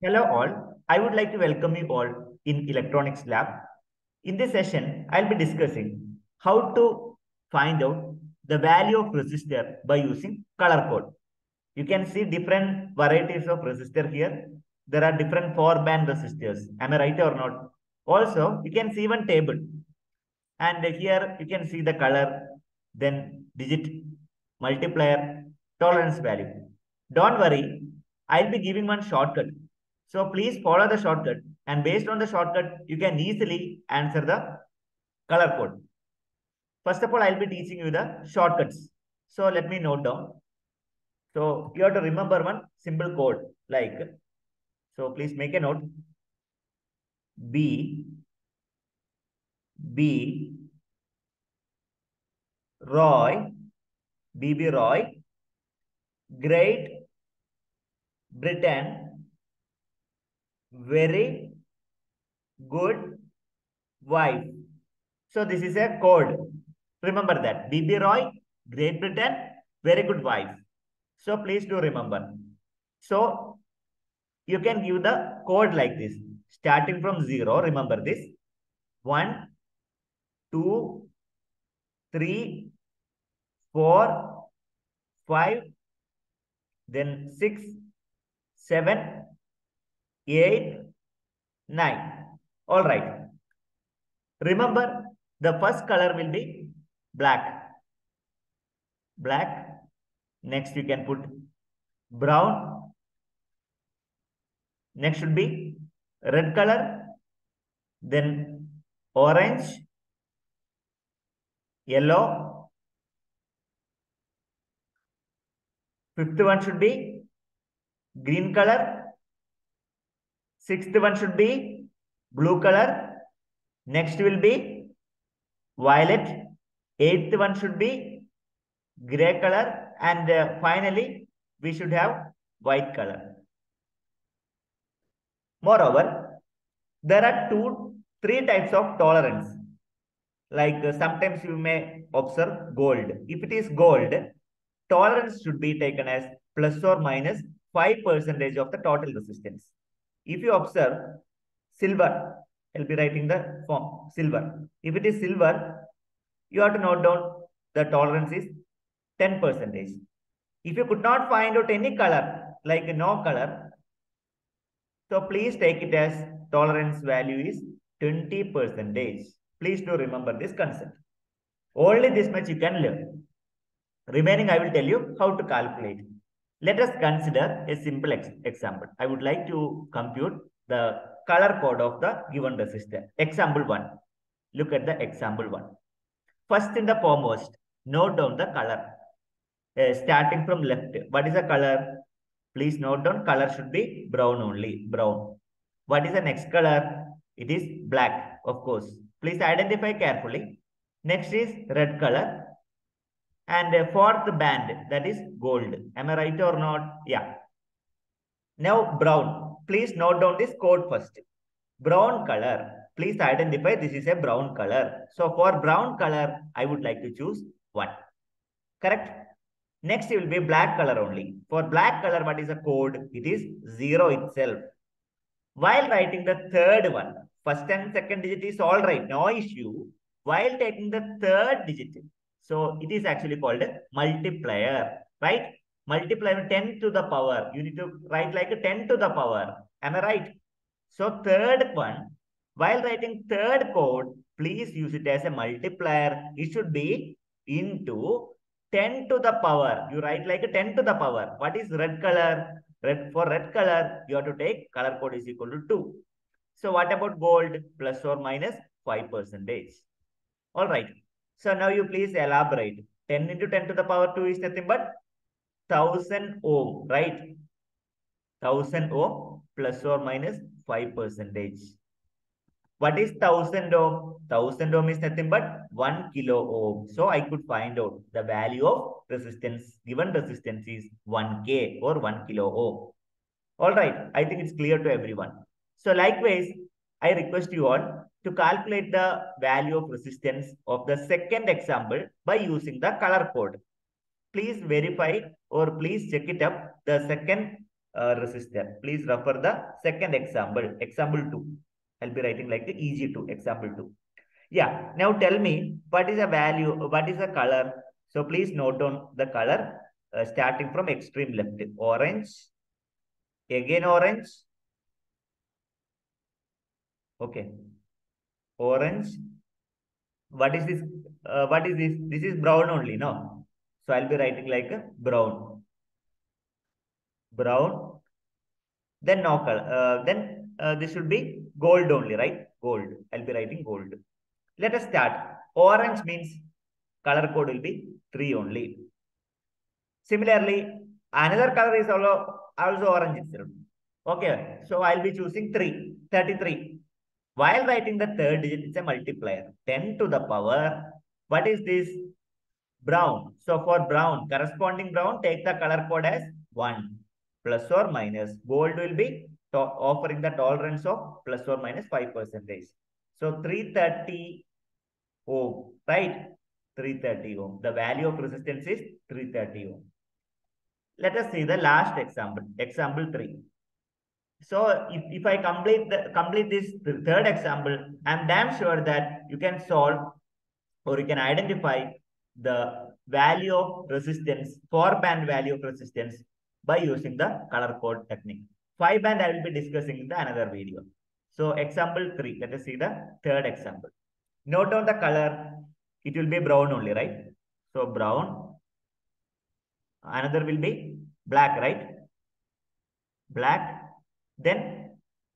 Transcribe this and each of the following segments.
Hello all, I would like to welcome you all in electronics lab. In this session, I'll be discussing how to find out the value of resistor by using color code. You can see different varieties of resistor here. There are different four band resistors. Am I right or not? Also, you can see one table. And here you can see the color, then digit, multiplier, tolerance value. Don't worry, I'll be giving one shortcut. So please follow the shortcut and based on the shortcut, you can easily answer the color code. First of all, I'll be teaching you the shortcuts. So let me note down. So you have to remember one simple code like, so please make a note. B, B, Roy, BB Roy, Great Britain, very good wife. So this is a code. Remember that. BB Roy, Great Britain, very good wife. So please do remember. So you can give the code like this. Starting from zero, remember this. One, two, three, four, five, then six, seven, eight, nine. All right. Remember, the first color will be black. Black. Next, you can put brown. Next should be red color. Then orange, yellow. Fifth one should be green color. Sixth one should be blue color. Next will be violet. Eighth one should be gray color. And uh, finally, we should have white color. Moreover, there are two, three types of tolerance. Like uh, sometimes you may observe gold. If it is gold, tolerance should be taken as plus or minus 5 percentage of the total resistance. If you observe silver, I'll be writing the form silver. If it is silver, you have to note down the tolerance is 10 percentage. If you could not find out any color, like no color, so please take it as tolerance value is 20 percentage. Please do remember this concept. Only this much you can learn. Remaining, I will tell you how to calculate. Let us consider a simple ex example. I would like to compute the color code of the given resistor. Example 1. Look at the example 1. First in the foremost, note down the color. Uh, starting from left, what is the color? Please note down color should be brown only, brown. What is the next color? It is black, of course. Please identify carefully. Next is red color. And uh, fourth band, that is gold. Am I right or not? Yeah. Now brown. Please note down this code first. Brown color. Please identify this is a brown color. So for brown color, I would like to choose 1. Correct? Next, it will be black color only. For black color, what is the code? It is 0 itself. While writing the third one, first and second digit is all right, no issue. While taking the third digit, so it is actually called a multiplier, right? Multiplier 10 to the power. You need to write like a 10 to the power. Am I right? So third one, while writing third code, please use it as a multiplier. It should be into 10 to the power. You write like a 10 to the power. What is red color? Red For red color, you have to take color code is equal to 2. So what about gold? Plus or minus 5 percentage. All right. So now you please elaborate. 10 into 10 to the power 2 is nothing but 1000 ohm, right? 1000 ohm plus or minus 5 percentage. What is 1000 ohm? 1000 ohm is nothing but 1 kilo ohm. So I could find out the value of resistance. Given resistance is 1k or 1 kilo ohm. All right. I think it's clear to everyone. So likewise, I request you all to calculate the value of resistance of the second example by using the color code. Please verify or please check it up the second uh, resistor. Please refer the second example, example 2. I'll be writing like the EG2, example 2. Yeah, now tell me what is the value, what is the color? So please note down the color uh, starting from extreme left. Orange, again orange. Okay. Orange. What is this? Uh, what is this? This is brown only, no? So I'll be writing like brown. Brown. Then no color. Uh, then uh, this should be gold only, right? Gold. I'll be writing gold. Let us start. Orange means color code will be 3 only. Similarly, another color is also, also orange itself. Okay, so I'll be choosing 3, 33. While writing the third digit, it's a multiplier. 10 to the power, what is this? Brown. So for brown, corresponding brown, take the color code as 1. Plus or minus. Gold will be offering the tolerance of plus or minus 5 percentage. So 330 ohm, right? 330 ohm. The value of resistance is 330 ohm. Let us see the last example, example 3. So if, if I complete the complete this third example, I'm damn sure that you can solve or you can identify the value of resistance, four band value of resistance by using the color code technique. Five band I will be discussing in the another video. So example three, let us see the third example. Note down the color, it will be brown only, right? So brown, another will be black, right? Black. Then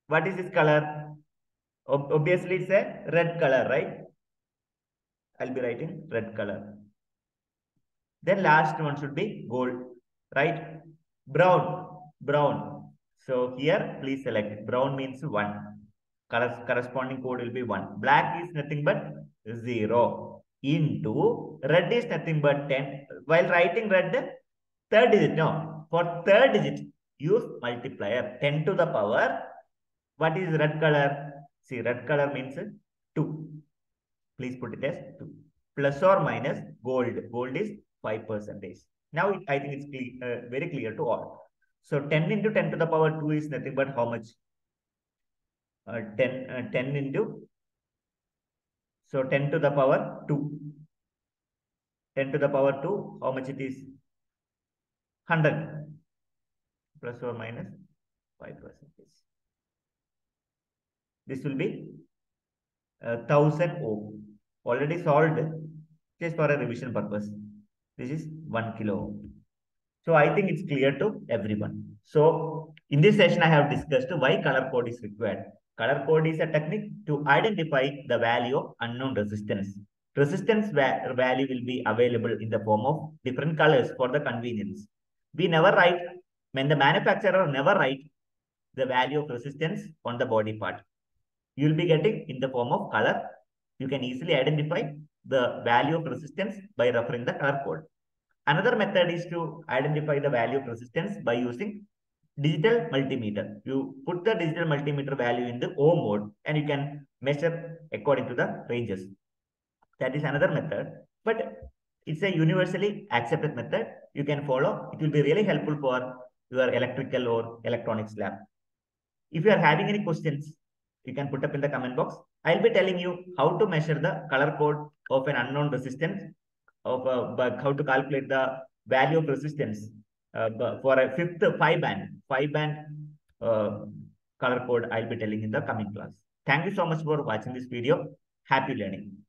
what is this color? Ob obviously it's a red color, right? I'll be writing red color. Then last one should be gold, right? Brown, brown. So here, please select. Brown means 1. Color, corresponding code will be 1. Black is nothing but 0. Into red is nothing but 10. While writing red, third digit. No, for third digit, use multiplier. 10 to the power. What is red color? See, red color means 2. Please put it as 2. Plus or minus gold. Gold is 5 percentage. Now, I think it's uh, very clear to all. So 10 into 10 to the power 2 is nothing but how much? Uh, 10, uh, 10 into, so 10 to the power 2. 10 to the power 2, how much it is? 100 plus or minus 5 percentage. This will be uh, 1000 ohm. Already solved just for a revision purpose. This is 1 kilo ohm. So I think it's clear to everyone. So in this session, I have discussed why color code is required. Color code is a technique to identify the value of unknown resistance. Resistance va value will be available in the form of different colors for the convenience. We never write, when the manufacturer never write the value of resistance on the body part. You will be getting in the form of color. You can easily identify the value of resistance by referring the color code. Another method is to identify the value of resistance by using digital multimeter. You put the digital multimeter value in the ohm mode and you can measure according to the ranges. That is another method, but it's a universally accepted method. You can follow. It will be really helpful for your electrical or electronics lab. If you are having any questions, you can put up in the comment box. I'll be telling you how to measure the color code of an unknown resistance of uh, how to calculate the value of resistance uh, for a fifth five band five band uh, color code i'll be telling in the coming class thank you so much for watching this video happy learning